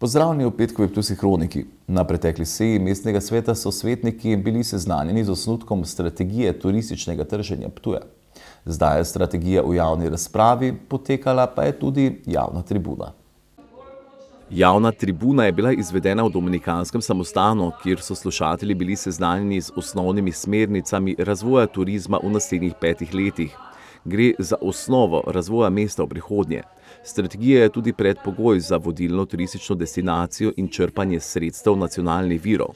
Pozdravljeni v petkovi Ptusi Kroniki. Na pretekli seji mestnega sveta so svetniki bili seznanjeni z osnutkom strategije turističnega trženja Ptuja. Zdaj je strategija v javni razpravi, potekala pa je tudi javna tribuna. Javna tribuna je bila izvedena v Dominikanskem samostanu, kjer so slušatelji bili seznanjeni z osnovnimi smernicami razvoja turizma v naslednjih petih letih. Gre za osnovo razvoja mesta v prihodnje. Strategija je tudi predpogoj za vodilno turistično destinacijo in črpanje sredstev nacionalnih virov.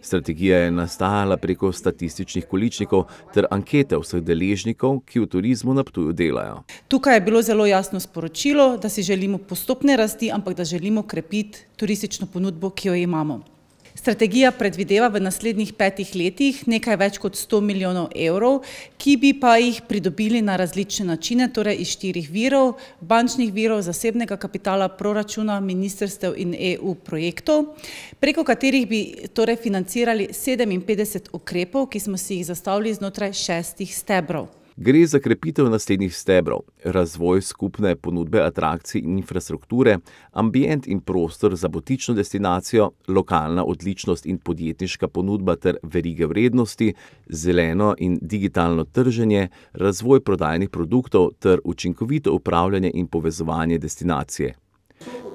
Strategija je nastajala preko statističnih količnikov ter ankete vseh deležnikov, ki v turizmu na Ptuju delajo. Tukaj je bilo zelo jasno sporočilo, da si želimo postopne rasti, ampak da želimo krepiti turistično ponudbo, ki jo imamo. Strategija predvideva v naslednjih petih letih nekaj več kot 100 milijonov evrov, ki bi pa jih pridobili na različne načine, torej iz štirih virov, bančnih virov, zasebnega kapitala, proračuna, ministrstev in EU projektov, preko katerih bi torej financirali 57 ukrepov, ki smo si jih zastavili znotraj šestih stebrov. Gre za krepitev naslednjih stebrov: razvoj skupne ponudbe atrakcij in infrastrukture, ambient in prostor za botično destinacijo, lokalna odličnost in podjetniška ponudba ter verige vrednosti, zeleno in digitalno trženje, razvoj prodajnih produktov ter učinkovito upravljanje in povezovanje destinacije.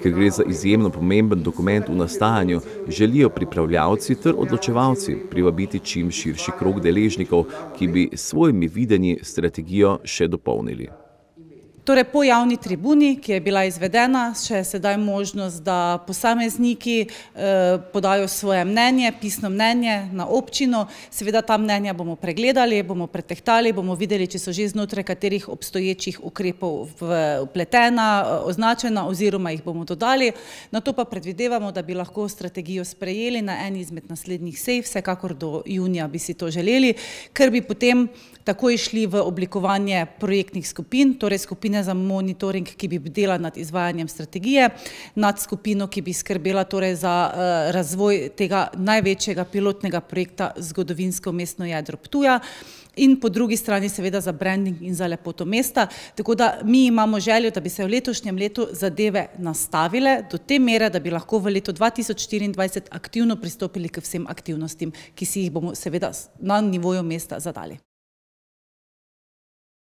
Ker gre za izjemno pomemben dokument v nastajanju, želijo pripravljavci ter odločevalci privabiti čim širši krog deležnikov, ki bi s svojimi videnji strategijo še dopolnili. Torej, po javni tribuni, ki je bila izvedena, še sedaj možnost, da posamezniki podajo svoje mnenje, pisno mnenje na občino. Seveda ta mnenja bomo pregledali, bomo pretehtali, bomo videli, če so že znotraj katerih obstoječih ukrepov vpletena, označena oziroma jih bomo dodali. Nato pa predvidevamo, da bi lahko strategijo sprejeli na eni izmed naslednjih sej, vsekakor do junija bi si to želeli, ker bi potem takoj šli v oblikovanje projektnih skupin, torej skupine za monitoring, ki bi bdela nad izvajanjem strategije, nad skupino, ki bi skrbela torej za razvoj tega največjega pilotnega projekta Zgodovinsko mestno jedro Ptuja in po drugi strani seveda za branding in za lepoto mesta. Tako da mi imamo željo, da bi se v letošnjem letu zadeve nastavile do te mere, da bi lahko v letu dva tisoč štiriindvajset aktivno pristopili k vsem aktivnostim, ki si jih bomo seveda na nivoju mesta zadali.